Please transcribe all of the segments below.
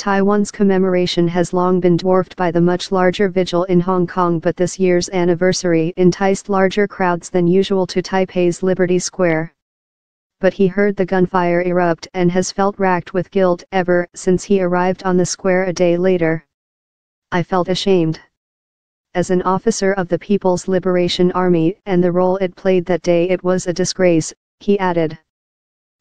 Taiwan's commemoration has long been dwarfed by the much larger vigil in Hong Kong but this year's anniversary enticed larger crowds than usual to Taipei's Liberty Square. But he heard the gunfire erupt and has felt racked with guilt ever since he arrived on the square a day later. I felt ashamed. As an officer of the People's Liberation Army and the role it played that day it was a disgrace, he added.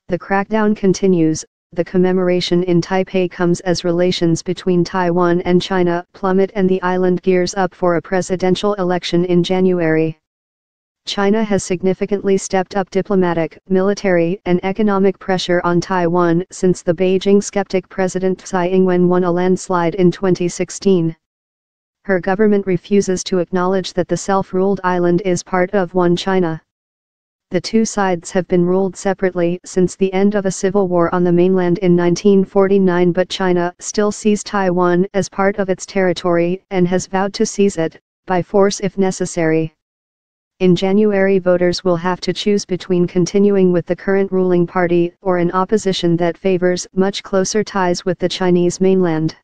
The crackdown continues, the commemoration in Taipei comes as relations between Taiwan and China plummet and the island gears up for a presidential election in January. China has significantly stepped up diplomatic, military, and economic pressure on Taiwan since the Beijing skeptic President Tsai Ing-wen won a landslide in 2016. Her government refuses to acknowledge that the self-ruled island is part of one China the two sides have been ruled separately since the end of a civil war on the mainland in 1949 but China still sees Taiwan as part of its territory and has vowed to seize it, by force if necessary. In January voters will have to choose between continuing with the current ruling party or an opposition that favors much closer ties with the Chinese mainland.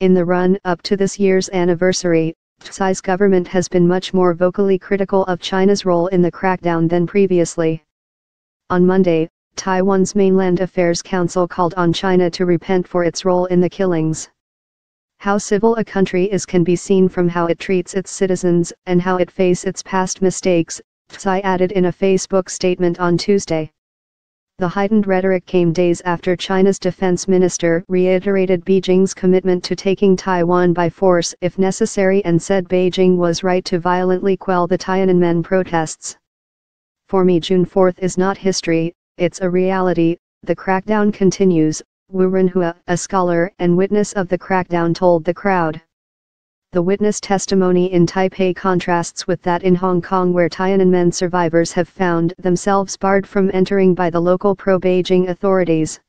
In the run up to this year's anniversary, Tsai's government has been much more vocally critical of China's role in the crackdown than previously. On Monday, Taiwan's Mainland Affairs Council called on China to repent for its role in the killings. How civil a country is can be seen from how it treats its citizens and how it face its past mistakes, Tsai added in a Facebook statement on Tuesday. The heightened rhetoric came days after China's defense minister reiterated Beijing's commitment to taking Taiwan by force if necessary and said Beijing was right to violently quell the Tiananmen protests. For me June 4 is not history, it's a reality, the crackdown continues, Wu Renhua, a scholar and witness of the crackdown told the crowd. The witness testimony in Taipei contrasts with that in Hong Kong where Tiananmen survivors have found themselves barred from entering by the local pro-Beijing authorities.